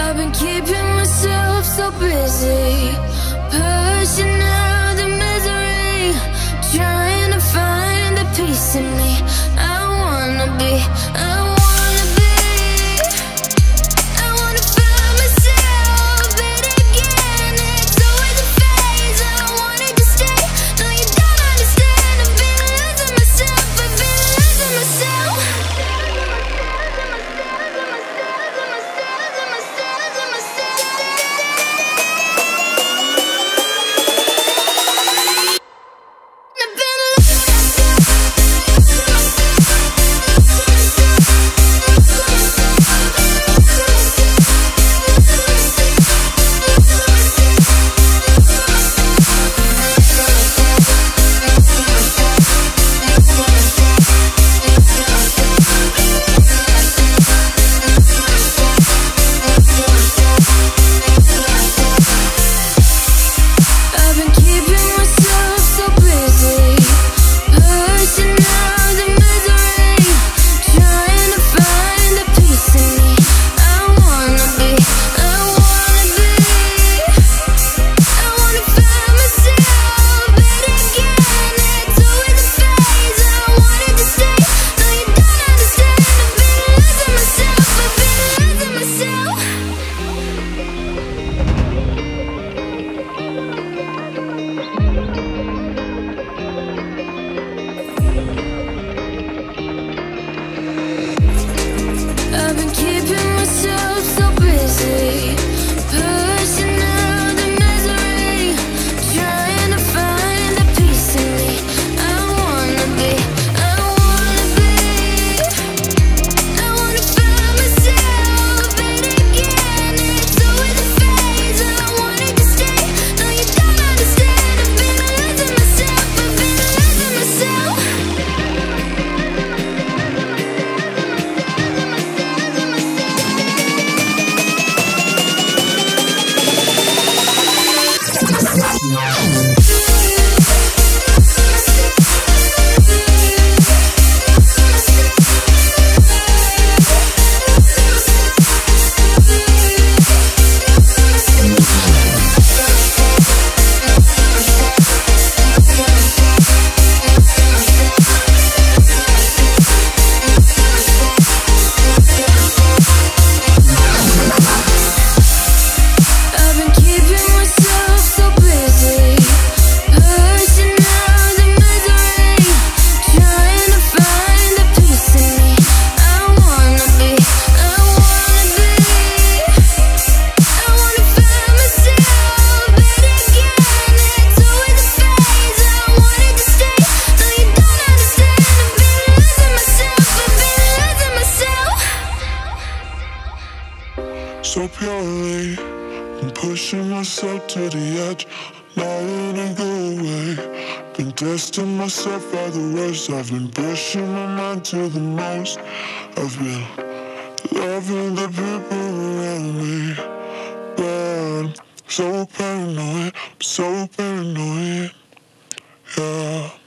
I've been keeping myself so busy. Wow. so purely. Pushing myself to the edge, not letting go away. Been testing myself by the worst. I've been pushing my mind to the most. I've been loving the people around me. But I'm so paranoid, I'm so paranoid. Yeah.